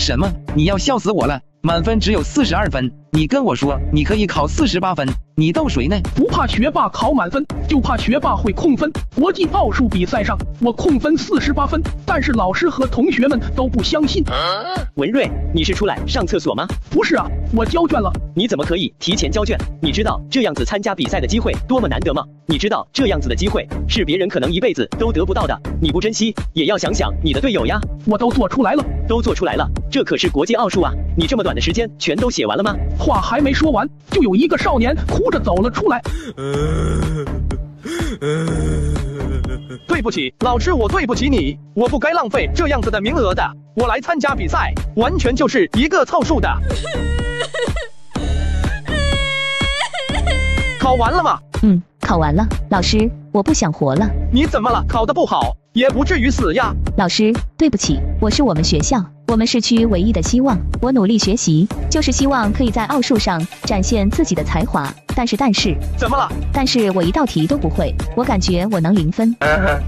什么？你要笑死我了！满分只有四十二分，你跟我说你可以考四十八分，你逗谁呢？不怕学霸考满分，就怕学霸会控分。国际奥数比赛上，我控分四十八分，但是老师和同学们都不相信。文瑞，你是出来上厕所吗？不是啊，我交卷了。你怎么可以提前交卷？你知道这样子参加比赛的机会多么难得吗？你知道这样子的机会是别人可能一辈子都得不到的，你不珍惜，也要想想你的队友呀。我都做出来了，都做出来了，这可是国际奥数啊！你这么短的时间全都写完了吗？话还没说完，就有一个少年哭着走了出来。对不起，老师，我对不起你，我不该浪费这样子的名额的。我来参加比赛，完全就是一个凑数的。考完了吗？嗯，考完了。老师，我不想活了。你怎么了？考得不好，也不至于死呀。老师，对不起，我是我们学校，我们市区唯一的希望。我努力学习，就是希望可以在奥数上展现自己的才华。但是，但是，怎么了？但是我一道题都不会，我感觉我能零分。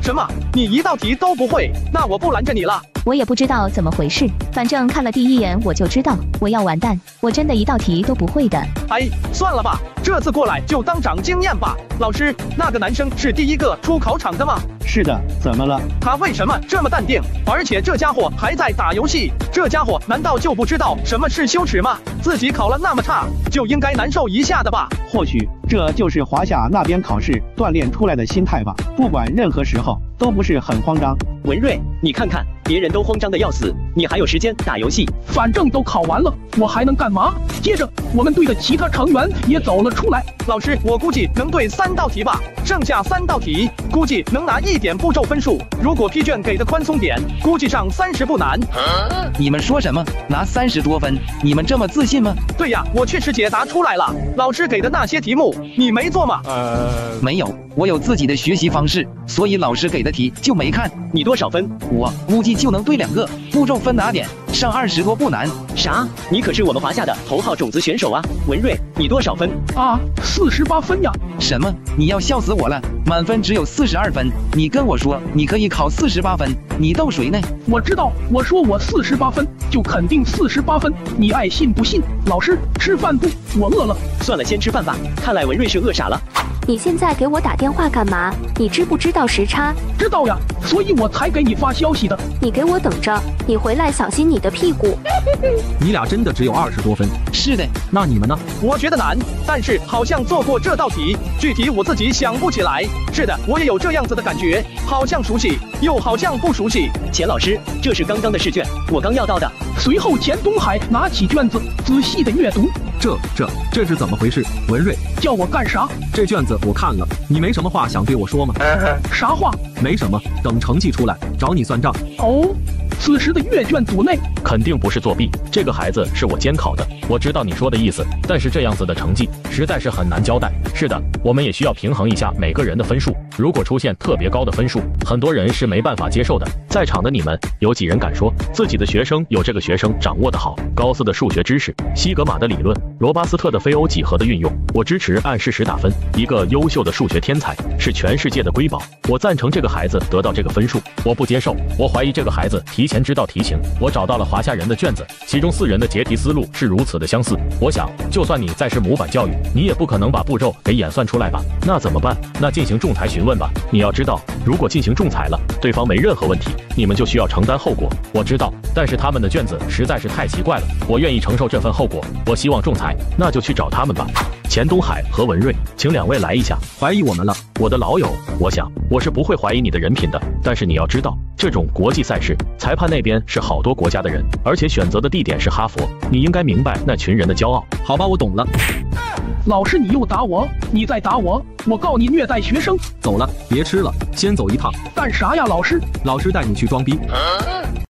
什么？你一道题都不会？那我不拦着你了。我也不知道怎么回事，反正看了第一眼我就知道我要完蛋，我真的一道题都不会的。哎，算了吧，这次过来就当长经验吧。老师，那个男生是第一个出考场的吗？是的，怎么了？他为什么这么淡定？而且这家伙还在打游戏，这家伙难道就不知道什么是羞耻吗？自己考了那么差，就应该难受一下的吧？或许这就是华夏那边考试锻炼出来的心态吧。不管任何时候都不是很慌张。文瑞，你看看，别人都慌张的要死，你还有时间打游戏？反正都考完了，我还能干嘛？接着，我们队的其他成员也走了出来。老师，我估计能对三道题吧，剩下三道题估计能拿一点步骤分数。如果批卷给的宽松点，估计上三十不难。你们说什么？拿三十多分？你们这么自信吗？对呀，我确实解答出来了。老师给的那些题目，你没做吗？呃，没有，我有自己的学习方式，所以老师给的题就没看。你多少分？我估计就能对两个步骤分拿点，上二十多不难。啥？你可是我们华夏的头号种子选手啊！文瑞，你多少分？啊，四十八分呀！什么？你要笑死我了！满分只有四十二分，你跟我说你可以考四十八分，你逗谁呢？我知道，我说我四十八分就肯定四十八分，你爱信不信。老师，吃饭不？我饿了。算了，先吃饭吧。看来文瑞是饿傻了。你现在给我打电话干嘛？你知不知道时差？知道呀，所以我才给你发消息的。你给我等着，你回来小心你的屁股。你俩真的只有二十多分？是的，那你们呢？我觉得难，但是好像做过这道题，具体我自己想不起来。是的，我也有这样子的感觉，好像熟悉，又好像不熟悉。钱老师，这是刚刚的试卷，我刚要到的。随后，钱东海拿起卷子，仔细的阅读。这、这、这是怎么回事？文瑞，叫我干啥？这卷子我看了，你没什么话想对我说吗？啥话？没什么，等成绩出来找你算账。哦。此时的阅卷组内，肯定不是作弊。这个孩子是我监考的，我知道你说的意思，但是这样子的成绩实在是很难交代。是的，我们也需要平衡一下每个人的分数。如果出现特别高的分数，很多人是没办法接受的。在场的你们，有几人敢说自己的学生有这个学生掌握的好？高斯的数学知识，西格玛的理论，罗巴斯特的非欧几何的运用，我支持按事实打分。一个优秀的数学天才是全世界的瑰宝，我赞成这个孩子得到这个分数。我不接受，我怀疑这个孩子提。前知道题型，我找到了华夏人的卷子，其中四人的解题思路是如此的相似。我想，就算你再是模板教育，你也不可能把步骤给演算出来吧？那怎么办？那进行仲裁询问吧。你要知道，如果进行仲裁了，对方没任何问题，你们就需要承担后果。我知道，但是他们的卷子实在是太奇怪了，我愿意承受这份后果。我希望仲裁，那就去找他们吧。钱东海和文瑞，请两位来一下。怀疑我们了，我的老友，我想我是不会怀疑你的人品的。但是你要知道，这种国际赛事，裁判那边是好多国家的人，而且选择的地点是哈佛，你应该明白那群人的骄傲。好吧，我懂了。老师，你又打我，你再打我，我告你虐待学生。走了，别吃了，先走一趟。干啥呀，老师？老师带你去装逼。